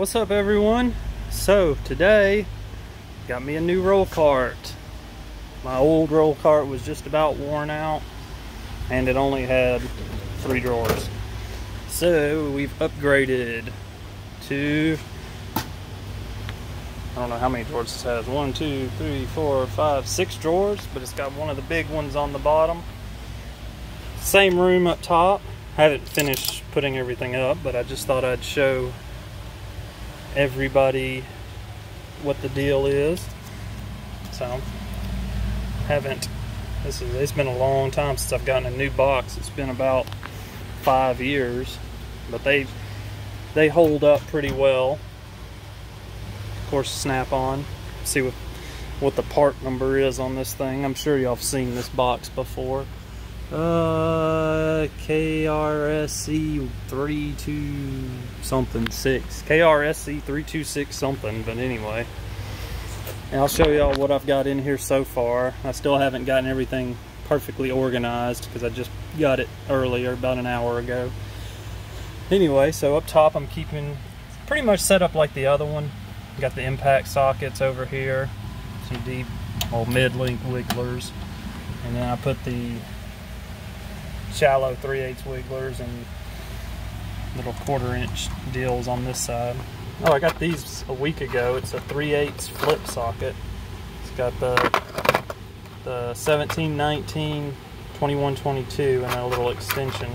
What's up everyone? So today, got me a new roll cart. My old roll cart was just about worn out and it only had three drawers. So we've upgraded to, I don't know how many drawers this has. One, two, three, four, five, six drawers, but it's got one of the big ones on the bottom. Same room up top. I haven't finished putting everything up, but I just thought I'd show everybody what the deal is. So, haven't, this is, it's been a long time since I've gotten a new box. It's been about five years, but they, they hold up pretty well. Of course, snap on. See what, what the part number is on this thing. I'm sure y'all have seen this box before. Uh, KRSC 32 something 6. KRSC 326 something, but anyway. And I'll show y'all what I've got in here so far. I still haven't gotten everything perfectly organized because I just got it earlier, about an hour ago. Anyway, so up top I'm keeping pretty much set up like the other one. Got the impact sockets over here, some deep old mid-link wigglers. And then I put the shallow 3 8 wigglers and little quarter inch deals on this side. Oh, I got these a week ago. It's a 3 8 flip socket. It's got the the 17, 19, 21, 22 and a little extension.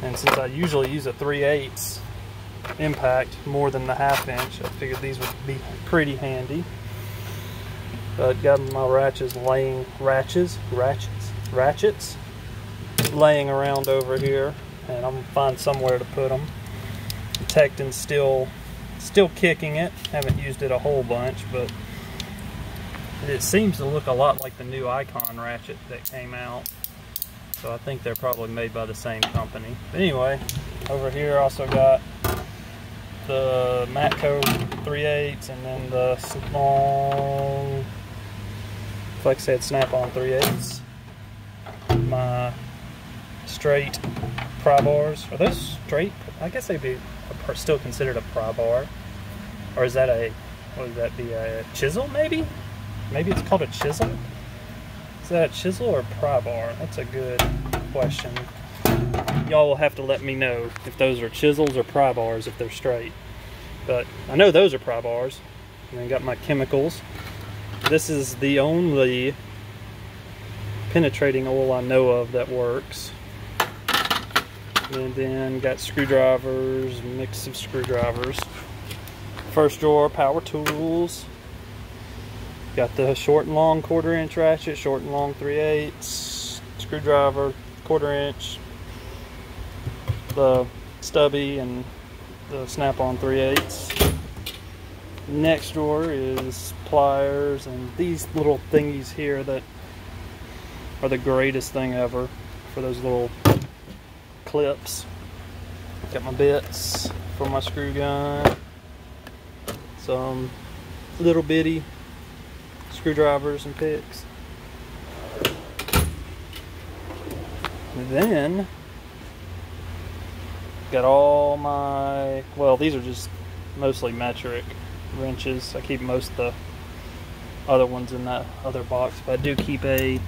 And since I usually use a 3 8 impact more than the half inch, I figured these would be pretty handy. But got my ratchets laying ratchets, ratchets, ratchets laying around over here and I'm gonna find somewhere to put them. The Tekton's still still kicking it. Haven't used it a whole bunch, but it seems to look a lot like the new Icon ratchet that came out. So I think they're probably made by the same company. But anyway, over here also got the Matco 3 8 and then the long flex head snap-on 3 8 My straight pry bars. Are those straight? I guess they'd be still considered a pry bar. Or is that a, what would that be, a chisel maybe? Maybe it's called a chisel? Is that a chisel or a pry bar? That's a good question. Y'all will have to let me know if those are chisels or pry bars if they're straight. But I know those are pry bars. And I got my chemicals. This is the only penetrating oil I know of that works. And then got screwdrivers, mix of screwdrivers. First drawer, power tools. Got the short and long quarter inch ratchet, short and long 3 eighths, screwdriver, quarter inch, the stubby and the snap-on 3 eighths. Next drawer is pliers and these little thingies here that are the greatest thing ever for those little clips. Got my bits for my screw gun. Some little bitty screwdrivers and picks. then got all my well these are just mostly metric wrenches. I keep most of the other ones in that other box, but I do keep a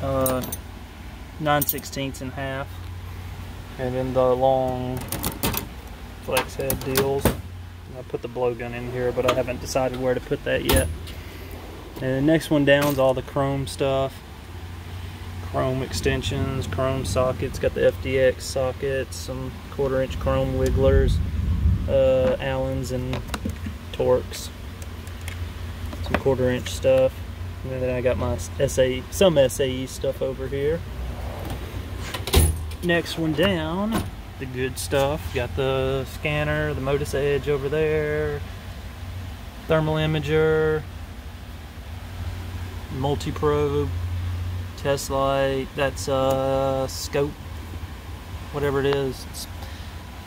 uh, 9 16ths in half. And then the long flex head deals. I put the blowgun in here, but I haven't decided where to put that yet. And the next one down is all the chrome stuff. Chrome extensions, chrome sockets, got the FDX sockets, some quarter inch chrome wigglers, uh, Allens and Torx, some quarter inch stuff. And then I got my SA, some SAE stuff over here. Next one down, the good stuff. Got the scanner, the MODIS Edge over there, thermal imager, multi-probe, test light, that's a uh, scope, whatever it is, it's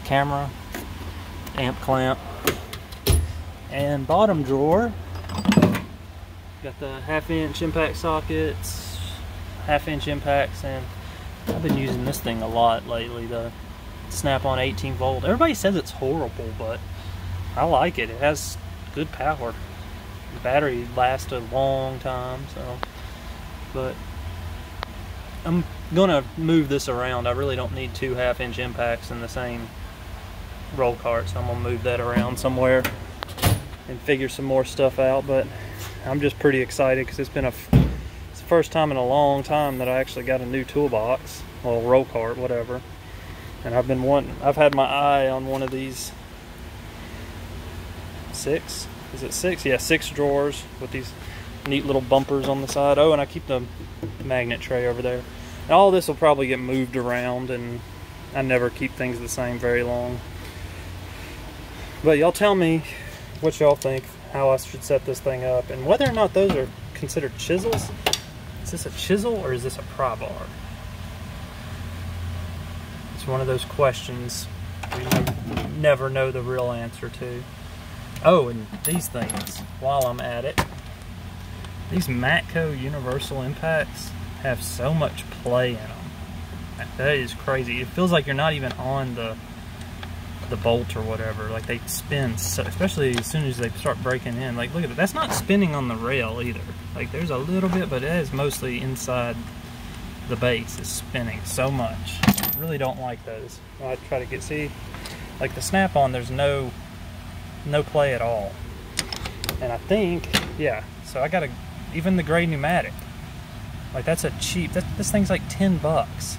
camera, amp clamp, and bottom drawer, got the half inch impact sockets, half inch impacts, and I've been using this thing a lot lately, the snap-on 18 volt. Everybody says it's horrible, but I like it. It has good power. The battery lasts a long time, so. But I'm gonna move this around. I really don't need two half-inch impacts in the same roll cart, so I'm gonna move that around somewhere and figure some more stuff out. But I'm just pretty excited because it's been a first time in a long time that I actually got a new toolbox, well, roll cart, whatever. And I've been wanting, I've had my eye on one of these six, is it six? Yeah, six drawers with these neat little bumpers on the side. Oh, and I keep the magnet tray over there. And all this will probably get moved around and I never keep things the same very long. But y'all tell me what y'all think, how I should set this thing up, and whether or not those are considered chisels. Is this a chisel or is this a pry bar? It's one of those questions we never know the real answer to. Oh, and these things, while I'm at it, these Matco Universal Impacts have so much play in them. That is crazy. It feels like you're not even on the the bolt or whatever. Like they spin, so, especially as soon as they start breaking in. Like look at it. That's not spinning on the rail either. Like there's a little bit, but it is mostly inside the base is spinning so much. Really don't like those. I try to get, see, like the snap-on, there's no, no play at all. And I think, yeah, so I got a, even the gray pneumatic, like that's a cheap, that, this thing's like 10 bucks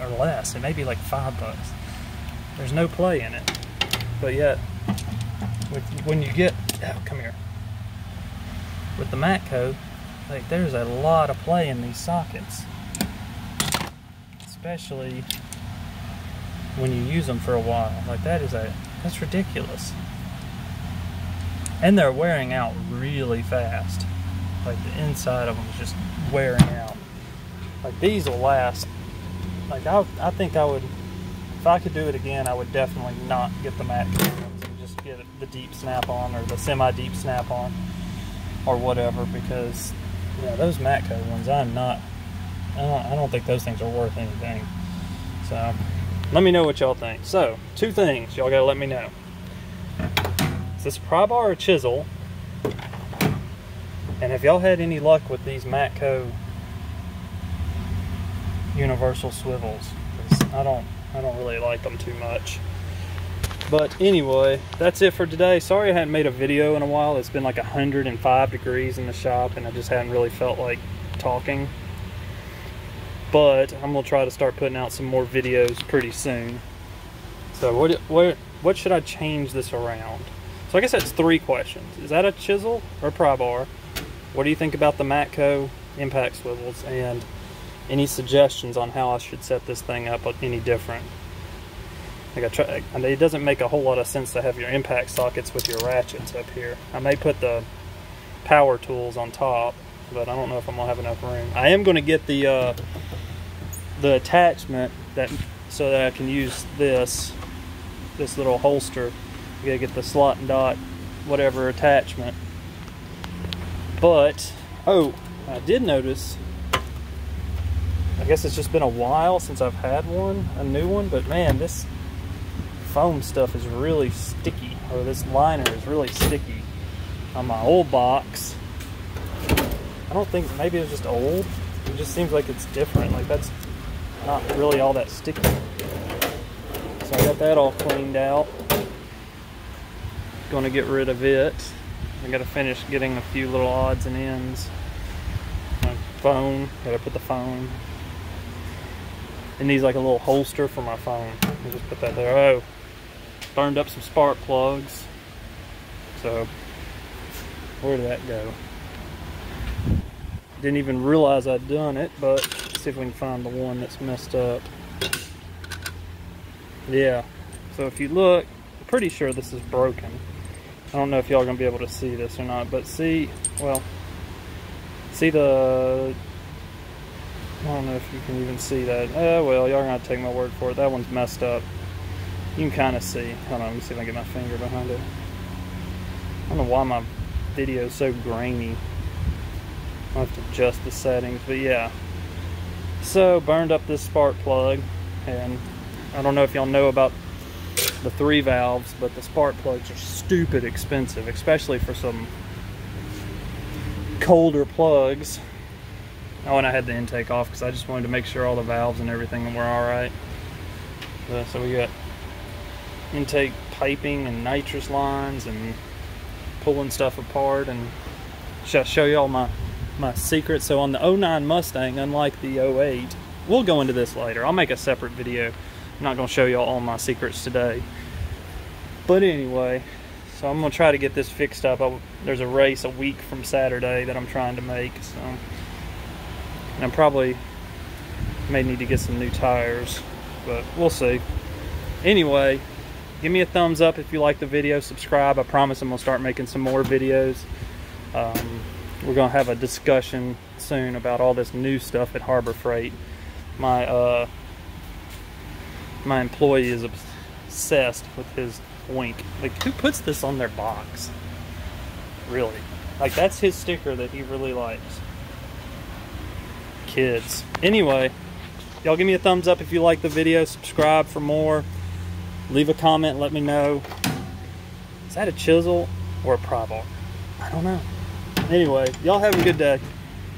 or less. It may be like five bucks. There's no play in it. But yet, with, when you get, oh, come here. With the Matco, like there's a lot of play in these sockets. Especially when you use them for a while. Like that is a, that's ridiculous. And they're wearing out really fast. Like the inside of them is just wearing out. Like these will last. Like I, I think I would if I could do it again, I would definitely not get the matte ones and just get the deep snap-on or the semi-deep snap-on or whatever because yeah, those Matco ones, I'm not, I don't, I don't think those things are worth anything. So, let me know what y'all think. So, two things y'all gotta let me know. Is this pry bar or chisel? And have y'all had any luck with these Matco universal swivels? I don't, I don't really like them too much. But anyway, that's it for today. Sorry I hadn't made a video in a while. It's been like 105 degrees in the shop and I just hadn't really felt like talking. But I'm gonna try to start putting out some more videos pretty soon. So what, what, what should I change this around? So I guess that's three questions. Is that a chisel or a pry bar? What do you think about the Matco impact swivels? And any suggestions on how I should set this thing up any different. Like I try, it doesn't make a whole lot of sense to have your impact sockets with your ratchets up here. I may put the power tools on top, but I don't know if I'm gonna have enough room. I am gonna get the uh, the attachment that so that I can use this this little holster. I gotta get the slot and dot whatever attachment. But oh, I did notice I guess it's just been a while since I've had one, a new one, but man, this foam stuff is really sticky, or this liner is really sticky on my old box. I don't think, maybe it's just old. It just seems like it's different. Like that's not really all that sticky. So I got that all cleaned out. To get rid of it. I got to finish getting a few little odds and ends. Phone, got to put the phone it needs like a little holster for my phone. Just put that there. Oh, burned up some spark plugs. So, where did that go? Didn't even realize I'd done it, but see if we can find the one that's messed up. Yeah, so if you look, I'm pretty sure this is broken. I don't know if y'all are gonna be able to see this or not, but see, well, see the I don't know if you can even see that. Uh, well, y'all are going to take my word for it. That one's messed up. You can kind of see. Hold on, let me see if I can get my finger behind it. I don't know why my video is so grainy. I'll have to adjust the settings, but yeah. So, burned up this spark plug, and I don't know if y'all know about the three valves, but the spark plugs are stupid expensive, especially for some colder plugs. Oh, and I had the intake off because I just wanted to make sure all the valves and everything were all right. Uh, so we got intake piping and nitrous lines and pulling stuff apart and should I show y'all my my secret so on the 09 Mustang unlike the 08 we'll go into this later. I'll make a separate video. I'm not gonna show y'all all my secrets today. But anyway so I'm gonna try to get this fixed up. I, there's a race a week from Saturday that I'm trying to make so and I'm probably may need to get some new tires but we'll see. Anyway give me a thumbs up if you like the video. Subscribe. I promise i'm gonna start making some more videos. Um, we're gonna have a discussion soon about all this new stuff at harbor freight. My uh, my employee is obsessed with his wink like who puts this on their box? Really? Like that's his sticker that he really likes kids. Anyway y'all give me a thumbs up if you like the video subscribe for more leave a comment let me know. Is that a chisel or a pry bar i don't know. Anyway y'all have a good day